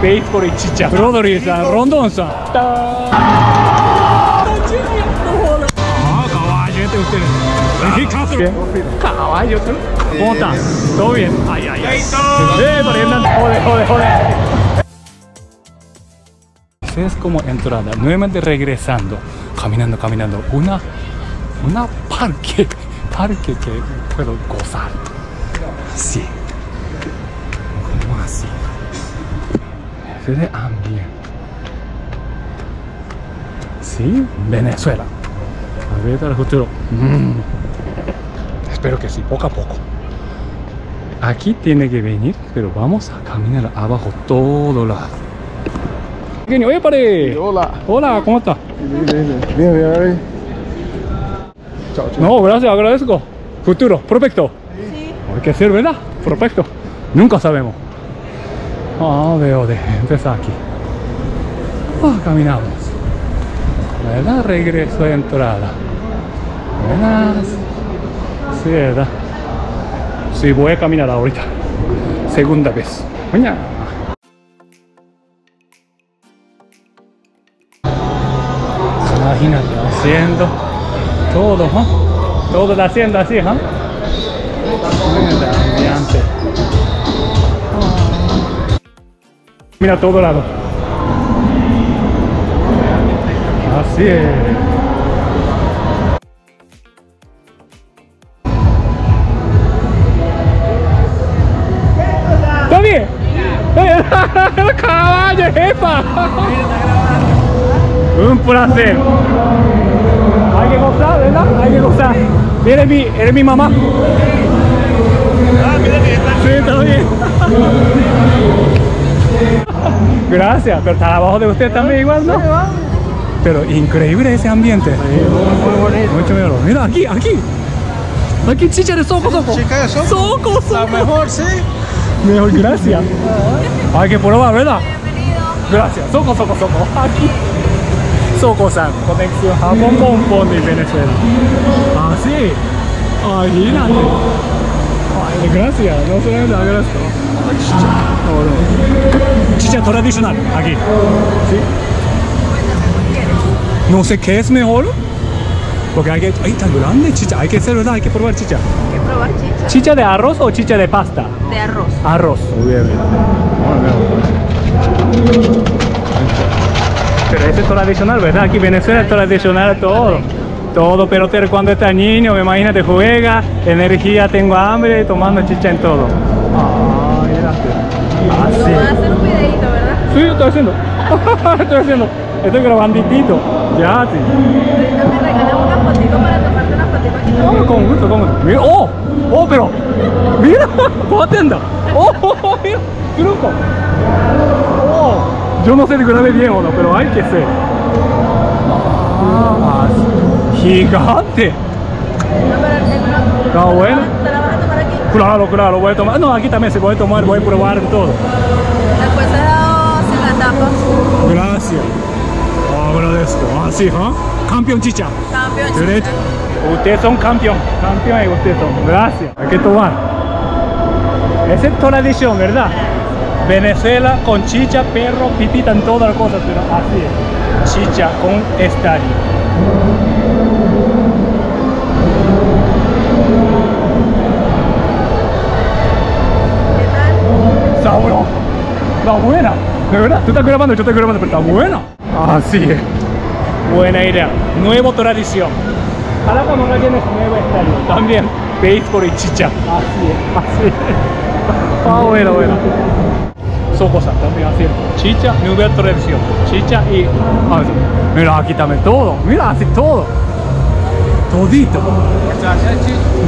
Béisbol y chicha. Broderi saん、ロンドンさん。あー、caballo, este usted. Bien. Caballo, tú. ¿Cómo estás? ¿Todo bien? Ay, ay, ay. Eh, Mariana, jode, jode, jode. Es como entrada, nuevamente regresando, caminando, caminando. Una, una parque, parque que puedo gozar. Sí. ¿Cómo así? ese de ambiente. Sí, Venezuela. A ver, el futuro. Mm. Espero que sí, poco a poco. Aquí tiene que venir, pero vamos a caminar abajo todo lado. Pequeño, oye, pare. Hola. Hola, ¿cómo está? Bien, bien, bien. bien, bien. Chao, chao. No, gracias, agradezco. Futuro, prospecto. Sí. Hay que ser, ¿verdad? Prospecto. Nunca sabemos. Ah, veo de empezar aquí. Ah, caminamos. ¿Verdad? Regreso de entrada. ¿Verdad? Sí, ¿verdad? Sí, voy a caminar ahorita. Segunda vez. Mañana. Imagínate, haciendo todo, ¿ah? Todo está haciendo así, ¿ah? Mira, Mira todo lado. Así es. ¿Está bien? ¡Caballo, jefa! Un placer. Hay que gozar, ¿verdad? Hay que gozar. Eres mi, eres mi mamá. Sí, está bien. Gracias, pero está abajo de usted también igual, ¿no? Pero increíble ese ambiente. Mucho mejor. Mira, aquí, aquí. Aquí chicha de soco, soco. Chica de soco. Soco, soco. mejor, sí. Mejor, gracias. Hay que probar, ¿verdad? Gracias. Soco, soco, soco. Aquí. Soco-san. Conexión Japón con Pon y Venezuela. Ah, sí. Imagínate. Ay, gracias. No se me Chicha. No. Chicha tradicional. Aquí. Sí. No sé qué es mejor. Porque hay que. Ay, tan grande chicha. Hay que hacer, ¿verdad? Hay que probar chicha. Hay que probar chicha ¿Chicha de arroz o chicha de pasta? de arroz. Arroz. Obviamente. Pero ese es tradicional, ¿verdad? Aquí en Venezuela es tradicional todo. Todo pelotero cuando está niño, imagínate, juega, energía, tengo hambre, tomando chicha en todo. Ah, mírate. Nos van a Así. hacer un videito, ¿verdad? Sí, estoy haciendo. estoy haciendo. Estoy grabanditito. Ya, sí. Ahorita me regalan una fotito para tomarte una fotito aquí. Oh, con gusto, con gusto. Mira, oh, oh, pero, mira, atenda. Oh, oh, mira, truco. Oh, yo no sé si grabé bien o no, pero hay que ser. Ah, gigante. No, pero el- el- Está bueno. Claro, claro, voy a tomar. No, aquí también se puede tomar, voy a probar todo. Después sin la tapa. Gracias. Oh, agradezco. Así, ¿ah? Campeón chicha. Campeón. Derecho. Ustedes son campeón, campeón y ustedes son. Gracias. Hay que tomar. Esa es tradición, ¿verdad? Venezuela con chicha, perro, pipita en todas las cosas, pero así es. Chicha con estadio. Está buena. De verdad, tú estás grabando, yo estoy grabando, pero está buena. Así es. Buena idea. Nuevo tradición. Ahora cuando no tienes nuevo estadio, también béisbol y chicha. Así es, así es. Ah, bueno, bueno. Son cosas también así. Chicha, nueva tradición. Chicha y... así. Mira, aquí también todo. Mira, así todo. Todito.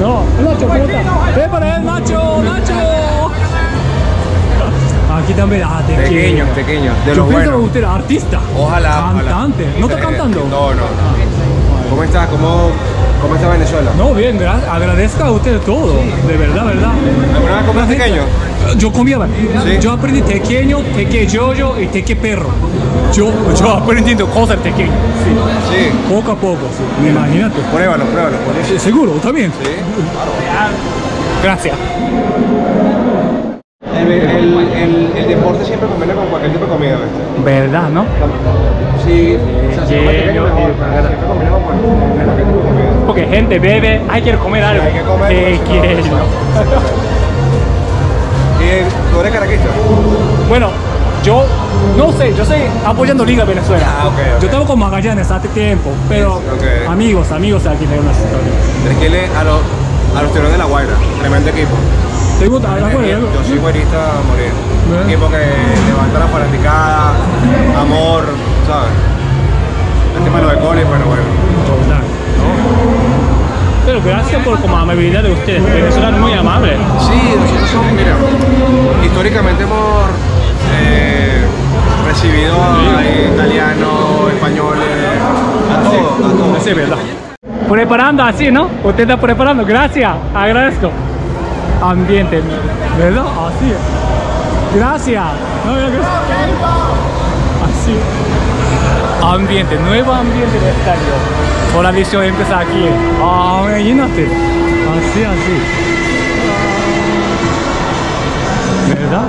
No, Nacho, ¿cómo para él, Nacho, Nacho. Aquí también, ah, te Pequeño, quiero. pequeño, de Yo los pienso que usted artista. Ojalá. ojalá. Cantante. ¿No está cantando? No, no, no. ¿Cómo está? ¿Cómo, cómo está Venezuela? No, bien, gra- agradezco a usted todo. De verdad, verdad. ¿Alguna vez comiste pequeño? Yo comía, Sí. yo aprendí pequeño, teque yo y teque perro. Yo, yo aprendiendo cosas pequeñas. Sí. Sí. Poco a poco, sí. Imagínate. Pruébalo, pruébalo. Sí, Seguro, está bien. Sí. Gracias. El, el, el, el deporte siempre combina con cualquier tipo de comida. ¿Verdad, no? Sí, o sea, si es más pequeño, Lleno, mejor, y- pero siempre combina con cualquier cualquier tipo de comida. Porque gente bebe, hay que comer algo. Hay que comer, Pequeño. ¿Y tú eres caraquista? Bueno, yo no sé, yo estoy apoyando Liga Venezuela. Ah, ok, ok. Yo estaba con Magallanes hace tiempo, pero Ok. amigos, amigos aquí de una historia. Irle a los, a los tiburones de la Guaira, tremendo equipo. ¿Te gusta? ¿La Yo soy güerista a morir. Un equipo que levanta la fanaticada, amor, ¿sabes? El tema de los alcoholes, bueno, bueno. Total, ¿no? Pero gracias por como amabilidad de ustedes. Venezuela es muy amable. Sí, nosotros somos, mira, históricamente hemos eh, recibido a italianos, españoles, a todos, a todos. Sí, verdad. Preparando así, ¿no? Usted está preparando. Gracias, agradezco. Ambiente, ¿verdad? Así. Gracias. Que- Así. Ambiente, nuevo ambiente de estadio. Por la edición empieza aquí. Ah, imagínate. Así, así. ¿Verdad?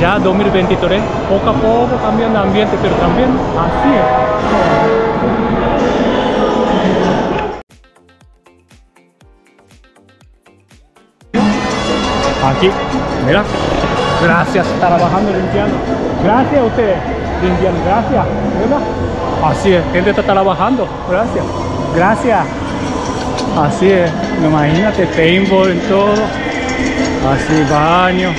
Ya 2023, poco a poco cambiando ambiente, pero también así Aquí, mira. Gracias, está trabajando limpiando. Gracias a ustedes, limpiando. Gracias, ¿verdad? Así es, gente está trabajando. Gracias. Gracias. Así es, imagínate, paintball en todo. Así, baño.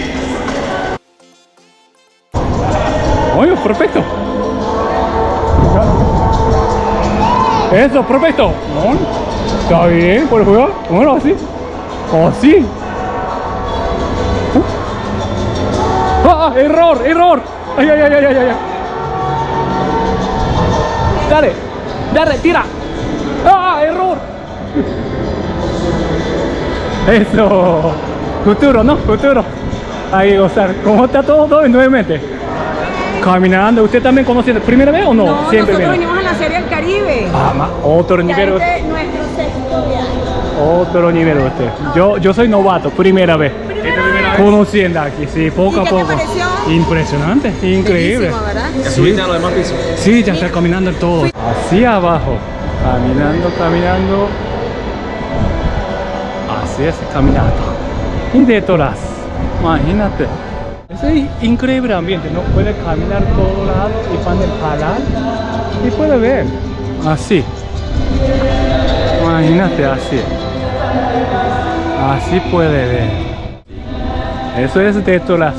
Oye, perfecto. Eso, perfecto. Está bien, ¿puedes jugar? Bueno, así. Así. ¡Ah! ¡Error! ¡Error! ¡Ay, ay, ay, ay, ay! ay! ¡Dale! ¡Dale! ¡Tira! ¡Ah! ¡Error! Eso. Futuro, ¿no? Futuro. Que gozar. ¿Cómo está todo nuevamente? Caminando. ¿Usted también conoce primera vez o no? No, Siempre nosotros viene. venimos a la Serie del Caribe. Ah, otro nivel. este es nuestro sexto viaje. Otro nivel usted. Yo, yo soy novato, primera vez. Conociendo aquí, sí, poco ¿Y a poco. pareció? Impresionante, increíble. Sí. subiste a los demás pisos. Sí, ya está caminando todo. Así abajo. Caminando, caminando. Así es, caminando. Y detrás. Imagínate. Es un increíble ambiente, ¿no? Puede caminar todo lado y el parar y puede ver. Así. Imagínate así. Así puede ver. Eso es detrás.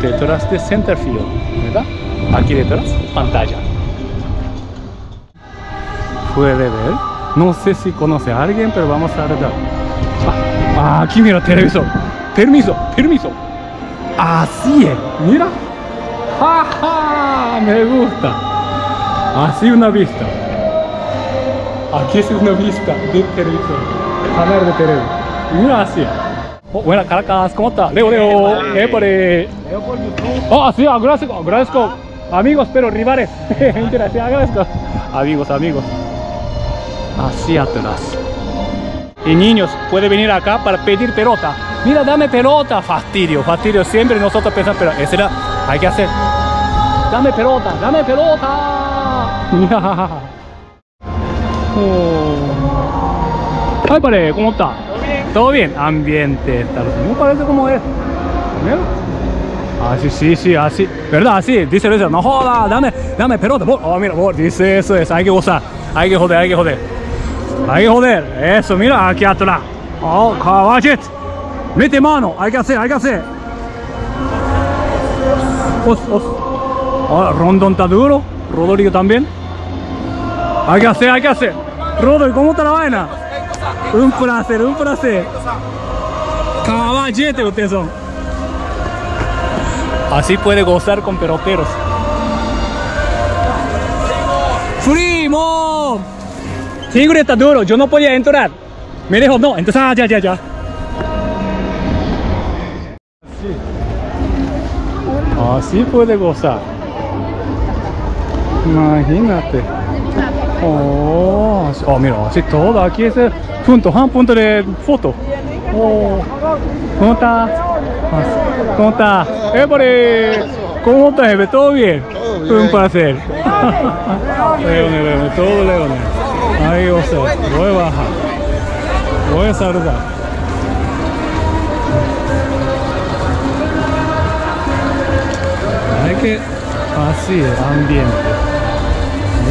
Detrás de Centerfield, ¿verdad? Aquí detrás, pantalla. Puede ver. No sé si conoce a alguien, pero vamos a ver. Ah, aquí mira, televisor. Permiso, permiso. Así es, mira. ¡Ja, ja! Me gusta. Así una vista. Aquí es una vista de televisor. Canal de televisión. Mira así. Oh, buenas Caracas, ¿cómo está? Leo, Leo. Épale. Oh, sí, agradezco, agradezco. Amigos, pero rivales. Agradezco. Amigos, amigos. Así atrás. Y niños, puede venir acá para pedir pelota. Mira, dame pelota. Fastidio, fastidio. Siempre nosotros pensamos, pero ese era, hay que hacer. Dame pelota, dame pelota. Oh. Ay, pare, ¿cómo está? ¿Todo bien? Ambiente. Está, no parece como es. Mira. Ah, sí, sí, sí, así. ¿Verdad? Así. Dice eso. No joda, dame, dame pelota. Vos. Oh, mira, vos. Dice eso, es. Hay que gozar. Hay que joder, hay que joder. Hay que joder. Eso, mira, aquí atrás. Oh, caballet. Mete mano. Hay que hacer, hay que hacer. Os, os. Oh, Rondón está duro. Rodrigo también. Hay que hacer, hay que hacer. Rodrigo, ¿cómo está la vaina? Un placer, un placer. Caballete ustedes son. Así puede gozar con peloteros. ¡Primo! Tigre está duro, yo no podía entrar. Me dijo, no, entonces, ah, ya, ya, ya. Así. Así puede gozar. Imagínate. Oh, oh, mira, así todo. Aquí es el punto, ah, punto de foto. Oh, ¿Cómo estás? ¿Cómo estás? ¡Épale! ¿Cómo estás, jefe? ¿Todo bien? bien. Un placer. Leones, todo leones. Ahí vos voy a bajar. Voy a saludar. Hay que así es, ambiente.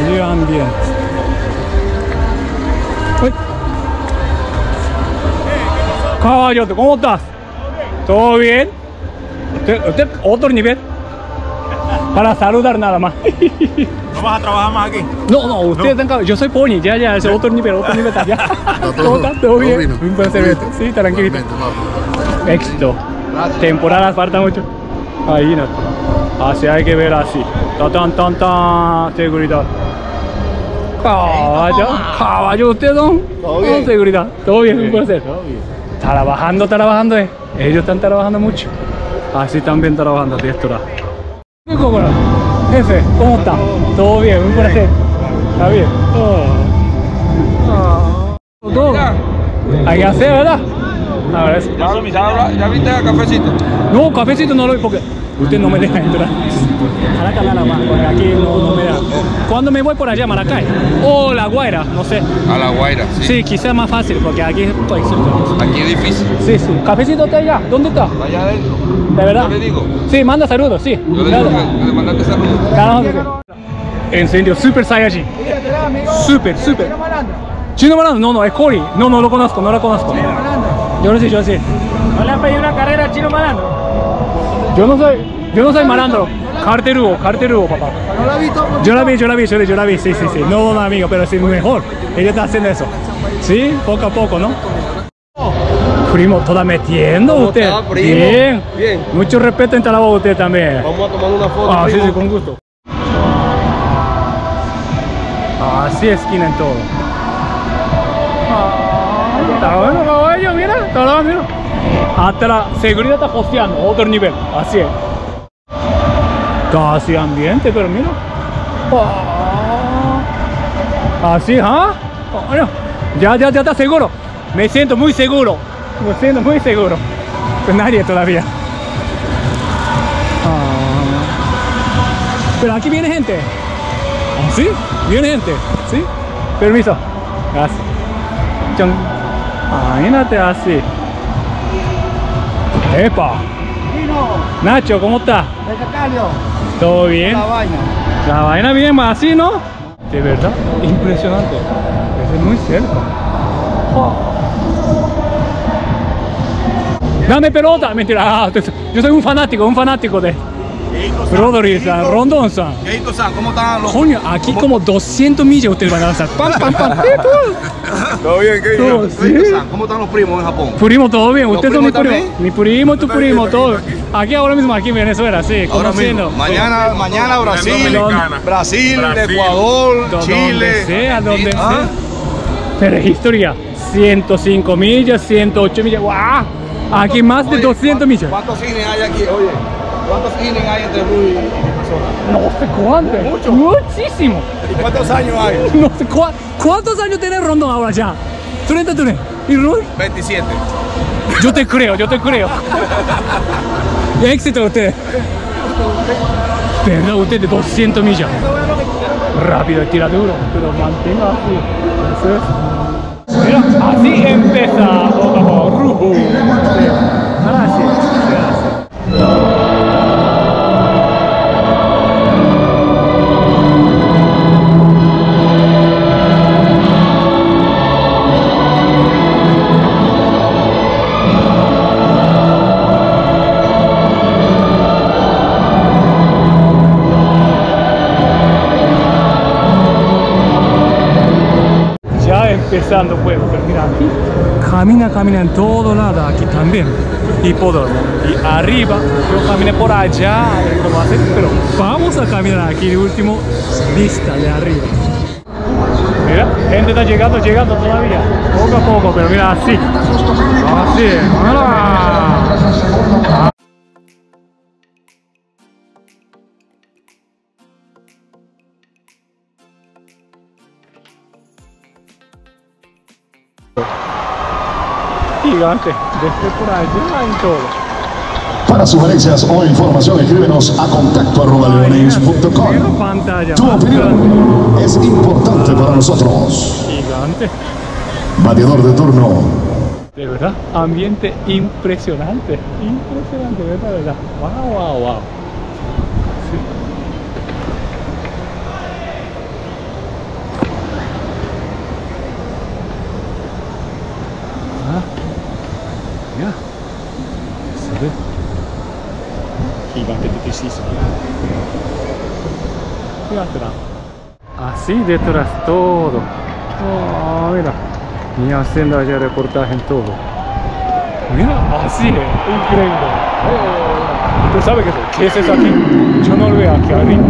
Medio ambiente. Caballote, ¿cómo estás? ¿Todo bien? ¿Usted, usted otro nivel? Para saludar nada más. ¿No vas a trabajar más aquí? No, no, usted tenga, yo soy pony, ya, ya, ese otro nivel, otro nivel allá. todo- ¿Cómo estás? ¿Todo todo bien? fino. Un placer Bien. verte. Sí, tranquilito. Éxito. Temporada falta mucho. Ahí no. Así hay que ver así. Tan, tan, tan. Seguridad. Caballo, caballo, usted don. Todo bien. Con seguridad. Todo bien, un placer. Trabajando, trabajando, eh. Ellos están trabajando mucho. Así también trabajando, diestra. ¿Cómo no? Jefe, ¿cómo está? Todo bien, un placer. ¿Está bien? Oh. Todo. Hay que hacer, ¿verdad? A ver, es- ¿Ya, ya viste el cafecito? no, cafecito no lo vi porque usted no me deja entrar. Porque aquí no, no me da. ¿Cuándo me voy por allá, Maracay? O La Guaira, no sé. A la Guaira, sí. Sí, quizás más fácil, porque aquí cerca. Aquí es difícil. Sí, sí. ¿Cafecito está allá? ¿Dónde está? Allá adentro. ¿De verdad? Yo le digo. Sí, manda saludos, sí. Yo le digo que le mandaste saludos. Claro. En serio, Super Saiyajin. Super, super. ¿Chino Malandro? No, no, es Cory. No, no lo conozco, no lo conozco. Yo no sé, yo sé. ¿No le han pedido una carrera a Chino Malandro? Yo no soy, yo no soy malandro. Carterugo, carterugo, papá. ¿No la visto? Yo la vi, yo la vi, yo la, yo la vi, sí, sí, sí. No, no, amigo, pero sí, mejor. Ella está haciendo eso. Sí, poco a poco, ¿no? Primo, toda metiendo ¿Cómo usted. está? Bien. Bien. Mucho respeto en Talabo usted también. Vamos a tomar una foto. Ah, sí, sí, con gusto. Así esquina en todo. Ah, Está bueno, caballo, mira, está bueno, mira. Hasta la seguridad está posteando, otro nivel, así es. Casi ambiente, pero mira. Ah, Así, ¿ah? Coño, Ya, ya, ya está seguro. Me siento muy seguro. Me siento muy seguro. Pues nadie todavía. Ah. Pero aquí viene gente. ¿Ah, ¿Sí? Viene gente. ¿Sí? Permiso. Gracias. Imagínate así. ¡Epa! Nacho, ¿cómo estás? ¿Todo bien? La vaina. La vaina bien, así, ¿no? De verdad, impresionante. Eso es muy cerca. Dame pelota, mentira. ah, yo soy un fanático, un fanático de Rodríguez, Rondon-san. Keiko-san, ¿cómo están los Coño, aquí como 200 millas ustedes van a lanzar. Pam, pam, pam. ¿Todo bien, Todo, sí. ¿cómo están los primos en Japón? Primo, todo bien. Ustedes son mi primos primo. Mi primo, tu primo, todo. aquí, Aquí ahora mismo, aquí en Venezuela, sí, Ahora conociendo. mismo. Mañana, mañana Brasil. Brasil, Brasil. Ecuador, Do- Chile. Donde sea, donde Ah, sea. Pero es historia. 105 millas, 108 millas. ¡Guau! Aquí más de oye, 200 millas. ¿Cuántos cines hay aquí? Oye, ¿cuántos cines hay entre Rui y Venezuela? No sé cuánto. Mucho. Muchísimo. ¿Y cuántos años hay? No sé cuá- cuántos años tiene Rondón ahora ya. ¿Tú tú ¿Y Rudy? 27. Yo te creo, yo te creo. Éxito usted. ¿Verdad? Usted de 200 millas. Rápido, tira duro, pero mantenga así. Mira, así empieza empezando pues, pero mira aquí, camina, camina en todo lado, aquí también, y por y arriba, yo caminé por allá, como hace, pero vamos a caminar aquí de último, vista de arriba. Mira, gente está llegando, llegando todavía, poco a poco, pero mira así, así. Desde por allá y todo. Para sugerencias o información, escríbenos a contacto arroba. Tu opinión es importante para nosotros. Gigante. Bateador de turno. De verdad, ambiente impresionante. Impresionante, de verdad. Wow, wow, wow. Sí. Ah, mira. Se ve. Gigante tetisísimo. Fíjate. Así detrás todo. Oh, mira. Y haciendo allá reportaje en todo. Mira, así es, increíble. Oh, ¿Tú sabes qué es? ¿Qué es eso aquí? Yo no lo veo aquí arriba.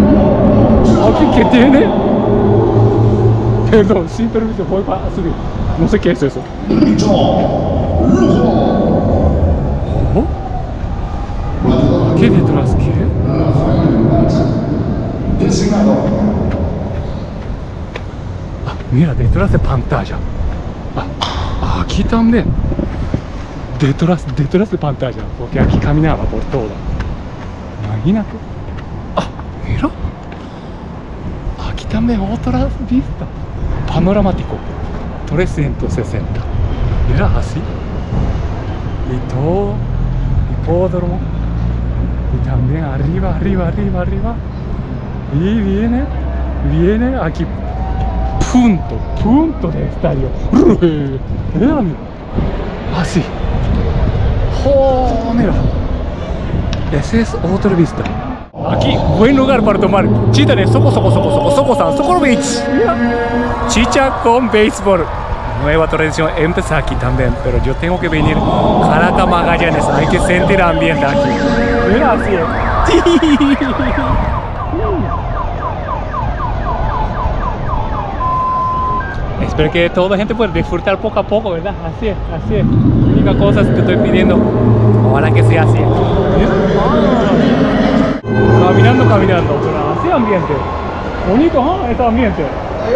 ¿Aquí qué tiene? Perdón, sí, permiso, voy para subir. No sé qué es eso. ¿Qué detrás? ¿Qué? Ah, mira, detrás de pantalla. Ah, aquí también. Detrás, detrás de pantalla, porque aquí caminaba por todo. Imagínate. Ah, mira. Aquí también otra vista. Panorámatico. 360. Mira, así. Y todo. Hipódromo. Y también arriba, arriba, arriba, arriba. Y viene, viene aquí punto, punto de estadio. Así. Oh, mira. Es otra vista. Aquí, buen lugar para tomar. Chita de Soco Soco Soco Soco Soco San Socorro Beach. Chicha con béisbol. Nueva tradición empieza aquí también, pero yo tengo que venir Caracas Magallanes. Hay que sentir ambiente aquí. Mira así Espero que toda la gente pueda disfrutar poco a poco, ¿verdad? Así es, así es. La única cosa que estoy pidiendo, ojalá que sea así. Ah. Caminando, caminando, pero así ambiente. Bonito, ¿ah? Este ambiente.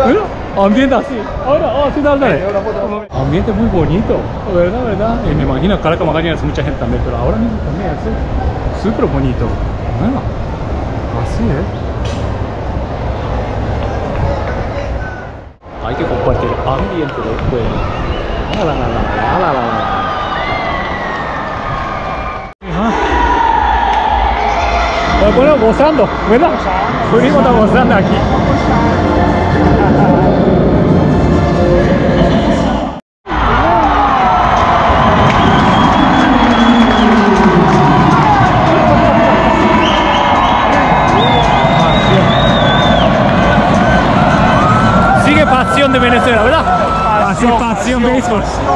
Mira, ambiente así. Ahora, oh, sí, dale, dale. Ambiente muy bonito, ¿verdad? ¿verdad? Y me imagino que Caracas Magallanes mucha gente también, pero ahora mismo también es súper bonito. Bueno, así es. Compartir ambiente del juego. La, la, la, la, la, la, la, la. Ajá. Pero bueno, gozando, ¿verdad? Venimos a gozando aquí. Nossa.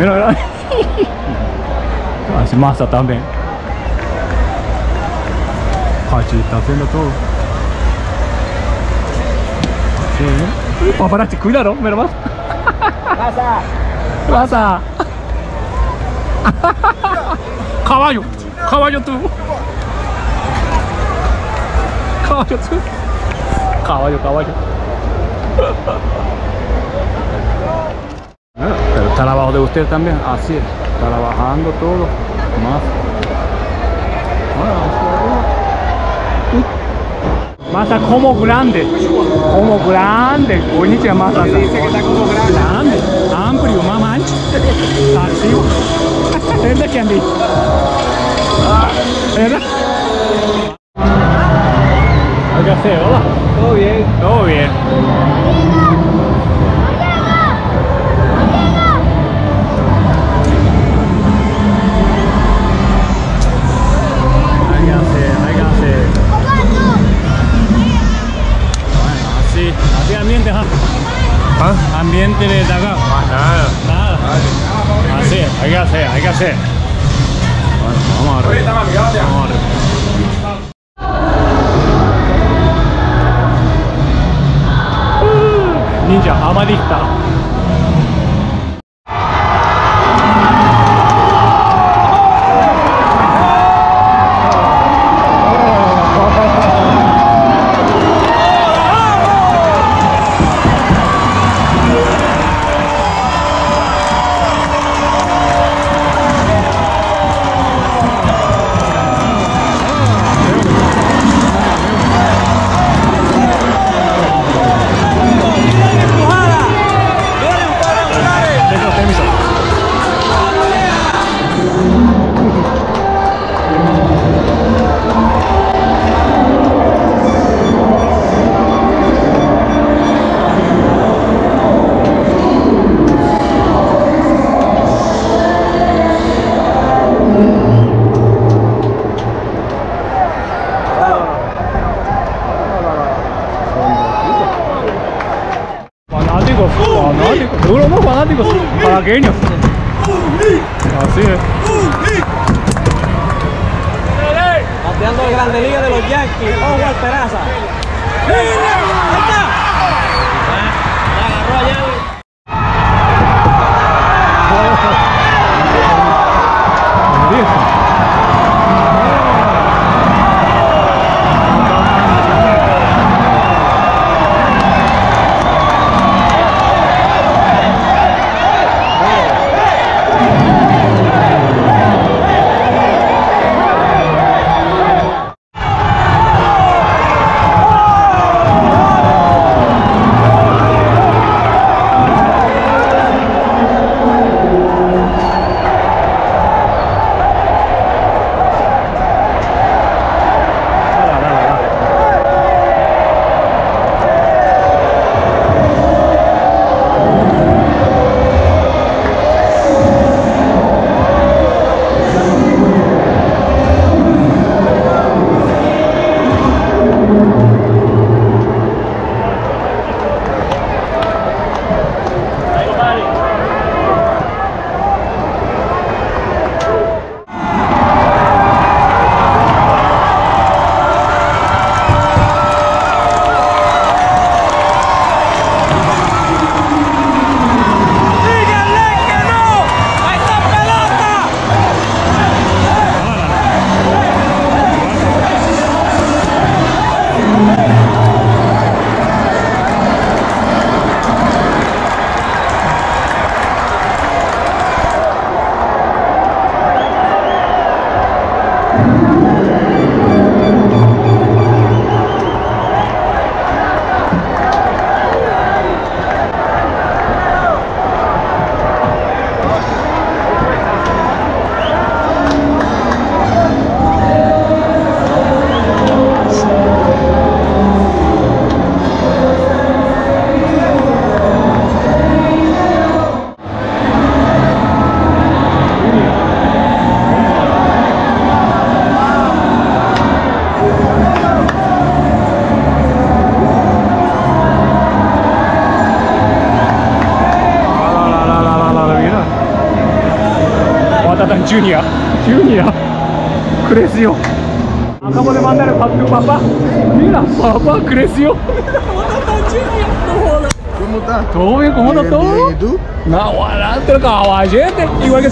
Mira, mira. Así masa también. Hachi está haciendo todo. Sí. ¿eh? Paparazzi, cuidado, mira más. ¡Pasa! ¡Pasa! caballo, caballo tú. Caballo tú. Caballo, caballo. Ah, Pero está abajo de usted también, así es. Está bajando todo. Más. Bueno. Masa como grande. Como grande. Konnichiwa, Masa. Dice que está como grande. Grande. Amplio, más ancho. Así. ¿Verdad que Andy? ¿Verdad? ¿Qué hacer, hola? Todo bien. Todo bien. Ambiente de acá. Nada. Nada. Así, hay que hacer, hay que hacer. Bueno, vamos arriba. Vamos arriba. Ninja, amadista. Paraqueños. Así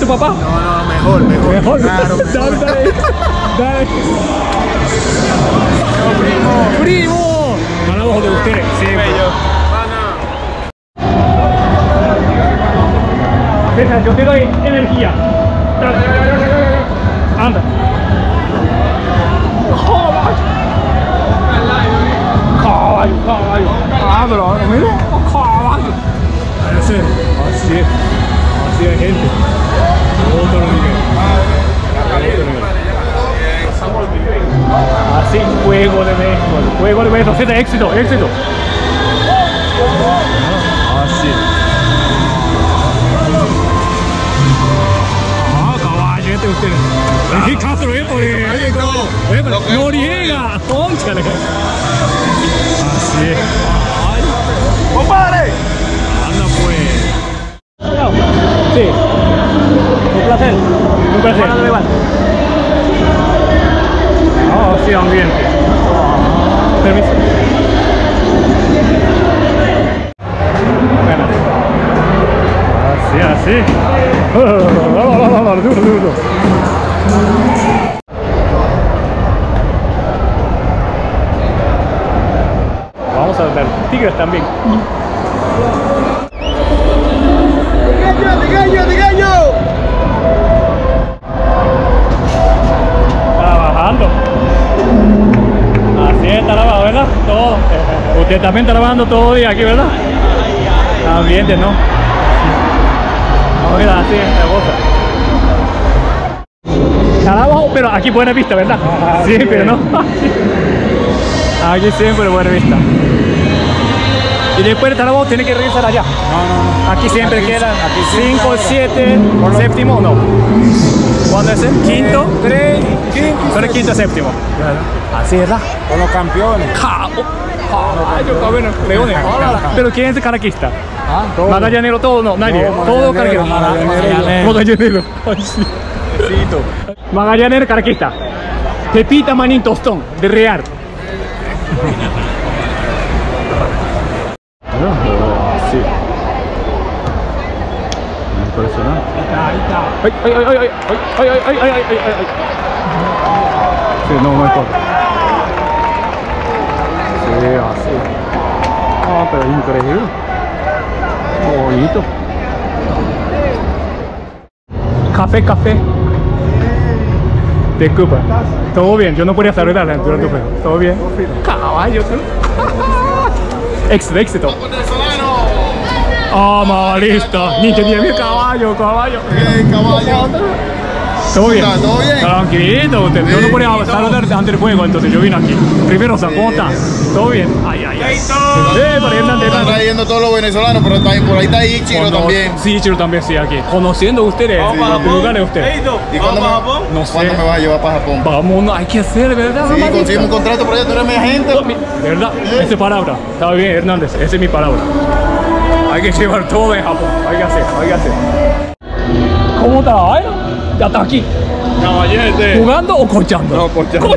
papá. No, no, mejor, mejor. Mejor. Claro, dale, mejor. dale. Dale. primo. Primo. Hablamos de ustedes. Sí, César, yo te doy energía. Dale, dale, dale, dale, dale. Anda. Caballo, caballo. Ah, pero ahora mira, caballo. Así, así es. Así hay gente otro nivel. Así, juego de béisbol, juego de béisbol, siete, éxito, éxito. Así. Ah, Castro, ¡Noriega! Así. ¡Compadre! Pues. Sí, Un placer. un placer. Bueno, rival. Ah, sí, ambiente. Permiso. Espérate. Así, así. Duro, duro, duro. Vamos a ver tigres también. También trabajando todo el día aquí, ¿verdad? Ambiente, ¿no? No, mira, así es la cosa. Pero aquí buena vista, ¿verdad? Siempre, ¿no? Aquí siempre buena vista. Y después de trabajo tiene que regresar allá. Aquí siempre quedan 5, 7, séptimo, no. ¿Cuándo es el? Quinto. Tres, quinto. Son el quinto, séptimo. Así es, ¿verdad? Con los campeones. Caballo, cabrón, leones. Pero ¿quién es el caraquista? Ah, todo. Magallanero, todo, no, nadie. No, todo. Ay, sí. Magallanero, caraquista. Pepita Manín Tostón, de Real. Sí. Impresionante. Ay, ay, ay, ay, ay, ay, ay, ay, ay, ay, ay, ay, ay. Sí, no, no importa. Así. Pero es increíble. Bonito. Café, café. Disculpa. Todo bien, yo no podía saludar durante el juego. Todo bien. Caballo. Éxito, éxito. Ah, malista. Ni tenía mi caballo, caballo. caballo. Todo bien. ¿Todo bien? Tranquilito, usted. Yo no podía saludar antes del juego, entonces yo vine aquí. Primero, San, ¿cómo está? ¿Todo bien? Ay, ay, ay. Están trayendo todos los venezolanos, pero también por ahí está Ichiro Cono- también. Sí, Chiro también, sí, aquí. Conociendo ustedes, los lugares de ustedes. ¿Y cuándo me, No sé. ¿cuándo me vas a llevar para Japón? Vamos, hay que hacer, ¿verdad? Sí, conseguimos un contrato por allá, tú eres mi agente. ¿Verdad? Esa es palabra. Está bien, Hernández. Esa es mi palabra. Hay que llevar todo en Japón. Hay que hacer, hay que hacer. ¿Cómo vaina? Ya está aquí. Caballete. ¿Jugando o cochando? No, cochando.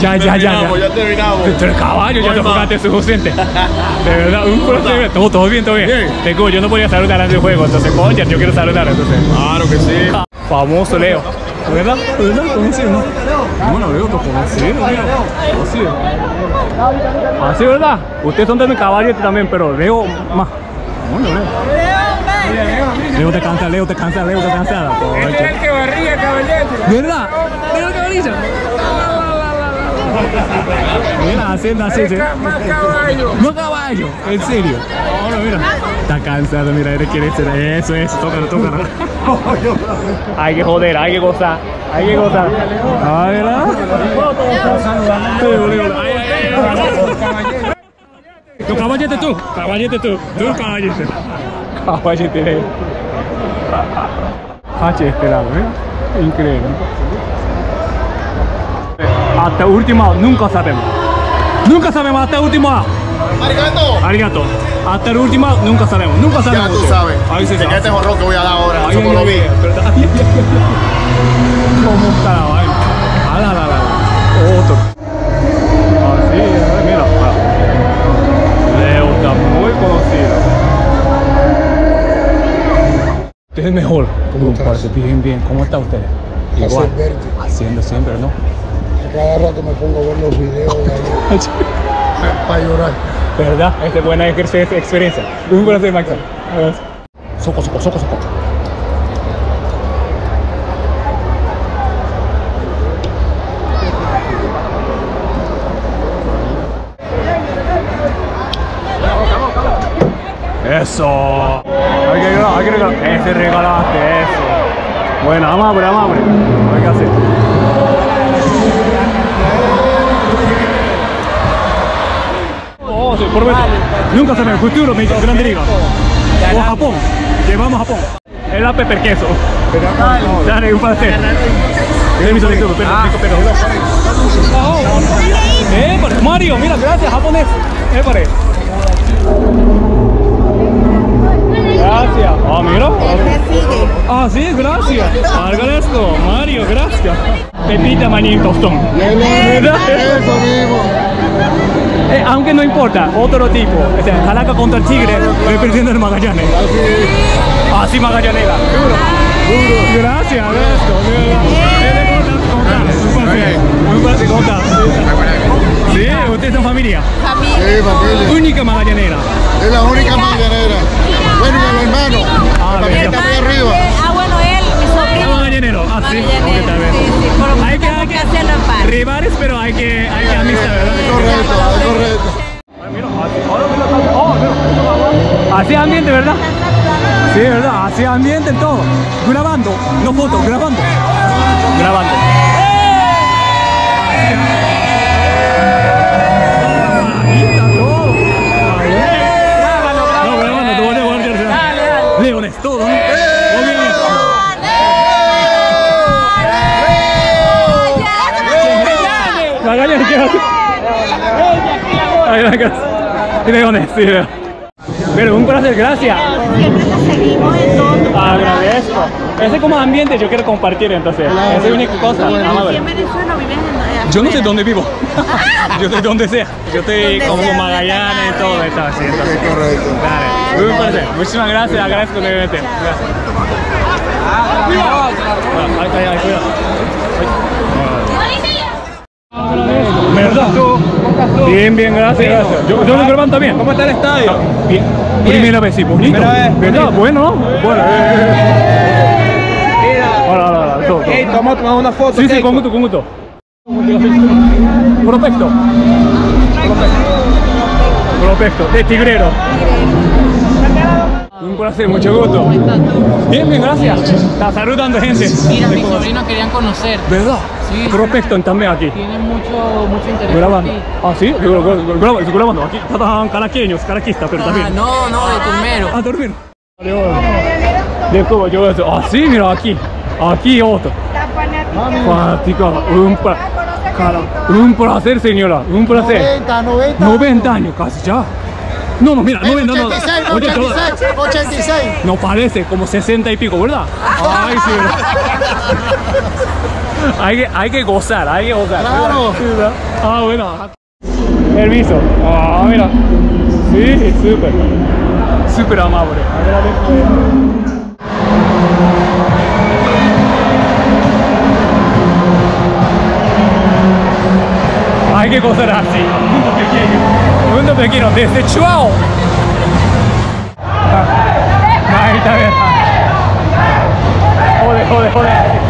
Ya, ya, ya. Ya. ya terminamos. Tres caballos, ya te jugaste suficiente. De verdad, un placer. Todo, todo bien, todo bien. Tengo, yo no podía saludar antes del juego, entonces, coña, yo quiero saludar, entonces. Claro que sí. Famoso Leo. ¿Verdad? ¿Verdad? Conocido, ¿no? Bueno, Leo, te conocido, mira. Conocido. Así, ¿verdad? Ustedes son de mi caballete también, pero Leo más. Bueno, Leo. Leo te cansa, Leo te cansa, Leo te cansa. El que barría, caballete. ¿Verdad? Leo te barilla. Mira, haciendo así, ¿sí? Más caballo. No caballo, en serio. Ahora mira. Está cansado, mira, él quiere ser. Eso, eso, tócalo, tócalo. hay que joder, hay que gozar. Hay que gozar. Ah, ¿verdad? Caballete tú, caballete tú, tú caballete. Apache tiene H este lado, ¿eh? Increíble. Hasta último, nunca sabemos. Nunca sabemos hasta último. Arigato. Arigato. Hasta el último, nunca sabemos. Nunca sabemos. Ya tú sabes. Ahí se sabe. este horror que voy a dar ahora. Ay, ay, lo vi. ¿Cómo está la vaina? Otro. Es mejor. ¿Cómo parece? Bien, bien. ¿Cómo está usted? Igual. Haciendo siempre, ¿no? Cada rato me pongo a ver los videos de ahí para llorar. ¿Verdad? Esta es buena experiencia. Un placer, Max. Soco, soco, soco, soco. Eso. Hay que regalar, hay que regalar. Ese regalaste, eso. Bueno, amable, amable. Hay que hacer. Oh, sí, por Nunca sabe el futuro, me dice Grande Liga. O Japón. Llevamos a Japón. El pepper queso. Dale, un placer. Permiso de YouTube, pero, pero, Eh, pare, Mario, mira, gracias, japonés. Eh, pare. Gracias. Ah, mira. Ah, sí, gracias. Agradezco, Mario, gracias. Pepita maní tostón. ¿Verdad? Eso mismo. Eh, aunque no importa, otro tipo. O sea, Jalaca contra el Tigre, representando el Magallanes. Así Magallanera. Gracias, placer. Un placer, ¿cómo está? Sí, ustedes son familia. Sí, familia. Única magallanera. Es la única mañanera. Bueno, y el hermano. Ah, También bien. está muy arriba. Ah, bueno, él, mi Ah, sobrino. magallanero. Ah, sí. Sí, sí, por Hay que, hay que hacerlo en par. Rivales, pero hay que, hay que amistad, ¿verdad? Correcto, es correcto. Oh. Así ambiente, ¿verdad? Sí, ¿verdad? Así ambiente en todo. Grabando, no fotos, grabando. Grabando. Ahí va, gracias. Y Leones, sí, veo. Pero un placer, gracias. Siempre te seguimos en todo. Agradezco. Ese como ambiente yo quiero compartir entonces. Esa es la única cosa. ¿Vives amable. aquí en Venezuela vives en eh, Yo no sé dónde vivo. Yo estoy donde sea. Yo estoy como Magallanes y todo. Está así, entonces. Es correcto. Dale. Un placer. Muchísimas gracias. Agradezco nuevamente. Gracias. Ah, Ay, ay, ay, cuidado. Bien, bien, gracias, gracias. Yo, yo graban también. ¿Cómo está el estadio? Bien. Primera vez, sí, bonito. Primera vez. Bueno, ¿no? Bueno. Mira. Hola, hola, hola. todo, todo. Una foto. Sí, sí, con gusto, con gusto. Prospecto. Prospecto, de Tigrero. Un placer, mucho gusto. Bien, bien, gracias. Está saludando gente. Mira, mis sobrinos querían conocer. ¿Verdad? Sí. Prospecto también aquí. Tienen mucho, mucho interés. Grabando. Ah, sí, Yo gra- gra- grabo- estoy grabando. Aquí están caraqueños, caraquistas, pero Ah, también. no, no, de Turmero. A dormir. De Cuba, yo veo. Ah, sí, mira, aquí. Aquí otro. Fanática. Un, pla- cara, un placer, señora. Un placer. 90, 90. 90 años, casi ya. No, no, mira, 90 no. 86, Oye, todo- 86, 86. no parece, como 60 y pico, ¿verdad? Ay, sí, ¿verdad? hay, que, hay que gozar, hay que gozar. Claro. Sí, ¿verdad? Ah, bueno. Permiso. Ah, mira. Sí, súper. Súper amable. Hay que gozar así. Mundo pequeño. Mundo pequeño. Desde Chuao. Ahí está bien. Jode, jode, jode.